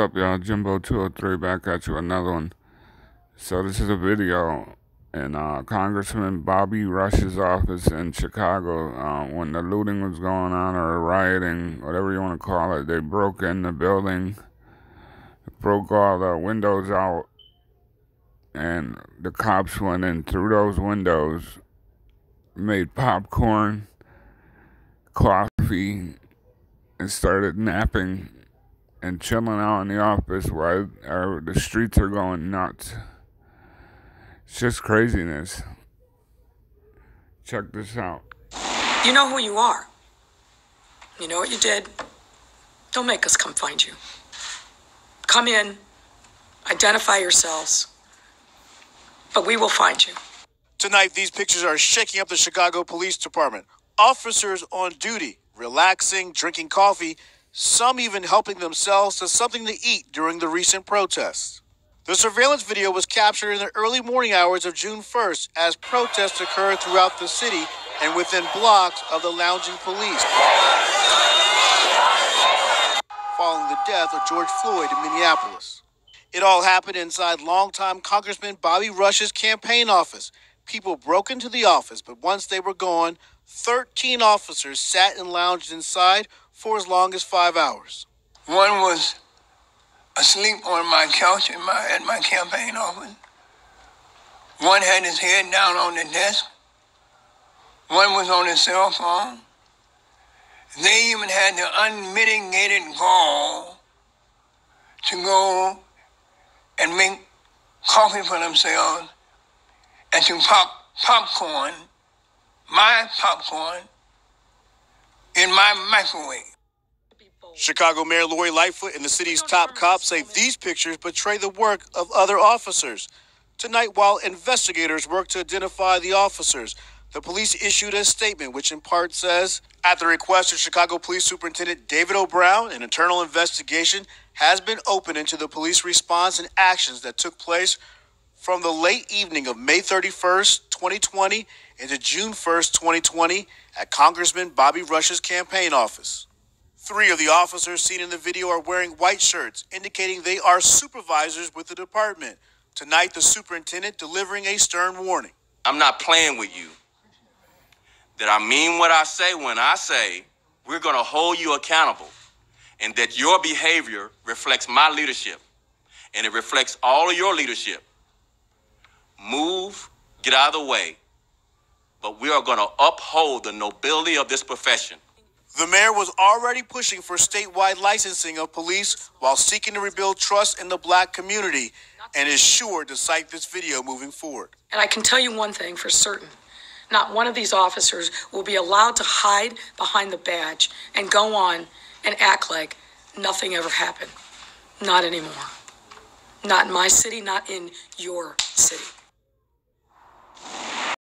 up, y'all? Jimbo 203 back at you, another one. So, this is a video in uh, Congressman Bobby Rush's office in Chicago uh, when the looting was going on or rioting, whatever you want to call it. They broke in the building, broke all the windows out, and the cops went in through those windows, made popcorn, coffee, and started napping and chilling out in the office while our, the streets are going nuts. It's just craziness. Check this out. You know who you are. You know what you did. Don't make us come find you. Come in, identify yourselves, but we will find you. Tonight, these pictures are shaking up the Chicago Police Department. Officers on duty, relaxing, drinking coffee, some even helping themselves to something to eat during the recent protests. The surveillance video was captured in the early morning hours of June 1st as protests occurred throughout the city and within blocks of the lounging police. Following the death of George Floyd in Minneapolis. It all happened inside longtime Congressman Bobby Rush's campaign office. People broke into the office, but once they were gone, 13 officers sat and lounged inside for as long as five hours. One was asleep on my couch in my, at my campaign office. One had his head down on the desk. One was on his cell phone. They even had the unmitigated gall to go and make coffee for themselves and to pop popcorn, my popcorn, in my microwave. Chicago Mayor Lori Lightfoot and the city's top cops say these pictures betray the work of other officers. Tonight, while investigators work to identify the officers, the police issued a statement which in part says At the request of Chicago Police Superintendent David O. Brown, an internal investigation has been opened into the police response and actions that took place from the late evening of May 31st, 2020 into June 1st, 2020 at Congressman Bobby Rush's campaign office. Three of the officers seen in the video are wearing white shirts, indicating they are supervisors with the department. Tonight, the superintendent delivering a stern warning. I'm not playing with you. That I mean what I say when I say we're going to hold you accountable and that your behavior reflects my leadership and it reflects all of your leadership. Move, get out of the way, but we are going to uphold the nobility of this profession. The mayor was already pushing for statewide licensing of police while seeking to rebuild trust in the black community and is sure to cite this video moving forward. And I can tell you one thing for certain. Not one of these officers will be allowed to hide behind the badge and go on and act like nothing ever happened. Not anymore. Not in my city, not in your city.